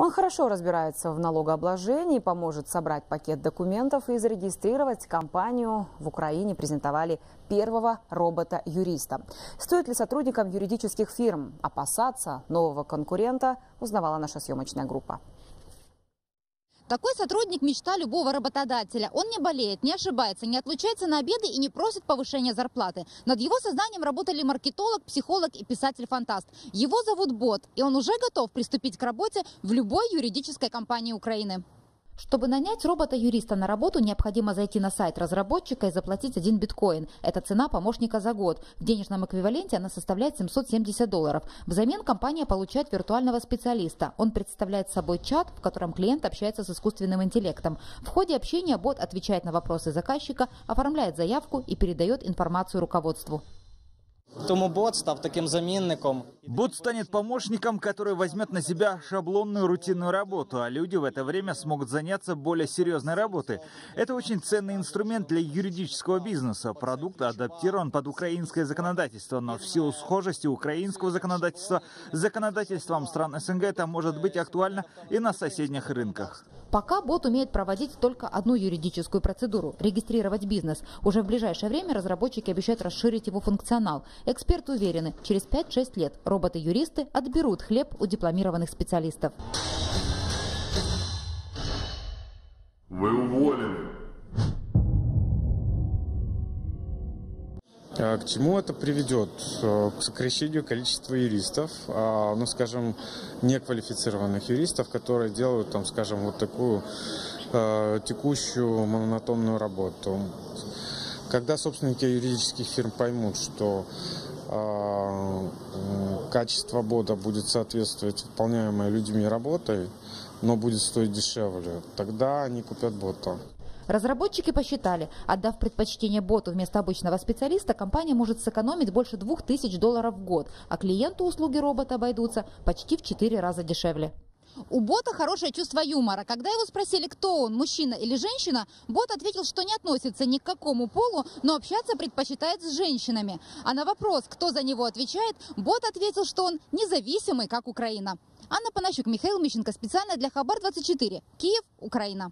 Он хорошо разбирается в налогообложении, поможет собрать пакет документов и зарегистрировать компанию. В Украине презентовали первого робота-юриста. Стоит ли сотрудникам юридических фирм опасаться нового конкурента, узнавала наша съемочная группа. Такой сотрудник – мечта любого работодателя. Он не болеет, не ошибается, не отлучается на обеды и не просит повышения зарплаты. Над его созданием работали маркетолог, психолог и писатель-фантаст. Его зовут Бот, и он уже готов приступить к работе в любой юридической компании Украины. Чтобы нанять робота-юриста на работу, необходимо зайти на сайт разработчика и заплатить один биткоин. Это цена помощника за год. В денежном эквиваленте она составляет 770 долларов. Взамен компания получает виртуального специалиста. Он представляет собой чат, в котором клиент общается с искусственным интеллектом. В ходе общения бот отвечает на вопросы заказчика, оформляет заявку и передает информацию руководству. Тому бот став таким замінником. Бот станет помощником, который возьмет на себя шаблонную рутинную работу, а люди в это время смогут заняться более серьезной работой. Это очень ценный инструмент для юридического бизнеса. Продукт адаптирован под украинское законодательство, но в силу схожести украинского законодательства с законодательством стран СНГ это может быть актуально и на соседних рынках. Пока бот умеет проводить только одну юридическую процедуру – регистрировать бизнес. Уже в ближайшее время разработчики обещают расширить его функционал. Эксперты уверены, через 5-6 лет роботы-юристы отберут хлеб у дипломированных специалистов. Вы уволены. К чему это приведет? Э, К сокращению количества юристов, а, ну, скажем, неквалифицированных юристов, которые делают, там, скажем, вот такую э, текущую монотонную работу. Когда собственники юридических фирм поймут, что а, качество бода будет соответствовать выполняемой людьми работой, но будет стоить дешевле, тогда они купят бота. Разработчики посчитали, отдав предпочтение боту вместо обычного специалиста, компания может сэкономить больше 2000 долларов в год, а клиенту услуги робота обойдутся почти в 4 раза дешевле. У бота хорошее чувство юмора. Когда его спросили, кто он, мужчина или женщина, бот ответил, что не относится ни к какому полу, но общаться предпочитает с женщинами. А на вопрос, кто за него отвечает, бот ответил, что он независимый, как Украина. Анна Панащук, Михаил Мищенко. Специально для Хабар-24. Киев, Украина.